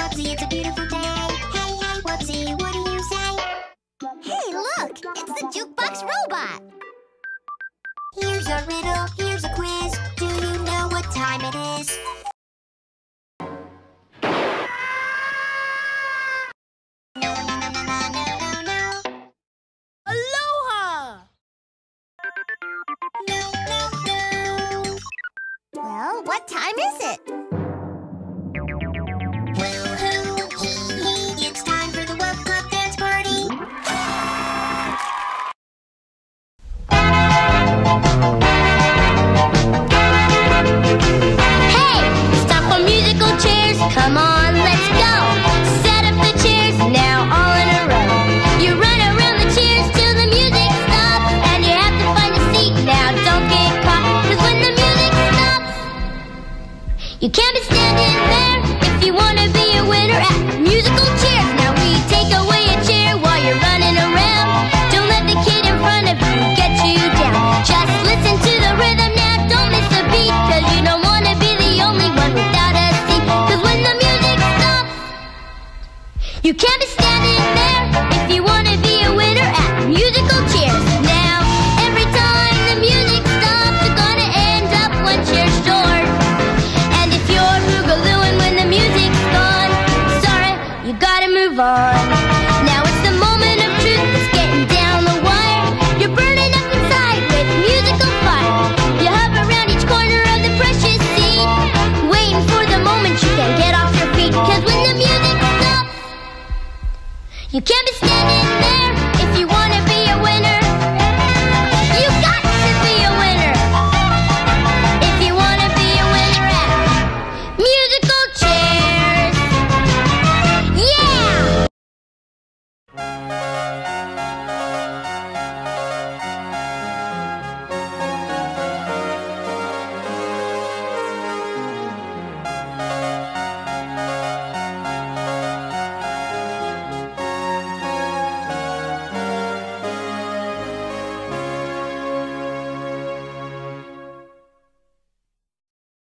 whoopsie, it's a beautiful day. Hey, hey, whoopsie, what do you say? Hey, look, it's the jukebox robot. Here's a riddle, here's a quiz. Do you know what time it is? Well, what time is it? Come on, let's go. Set up the chairs now, all in a row. You run around the chairs till the music stops, and you have to find a seat now. Don't get caught, 'cause when the music stops, you can't be standing there if you wanna be a winner at musical move on. Now it's the moment of truth that's getting down the wire. You're burning up inside with musical fire. You hover around each corner of the precious scene, waiting for the moment you can get off your feet. Cause when the music stops, you can't be standing there if you wanna be a winner.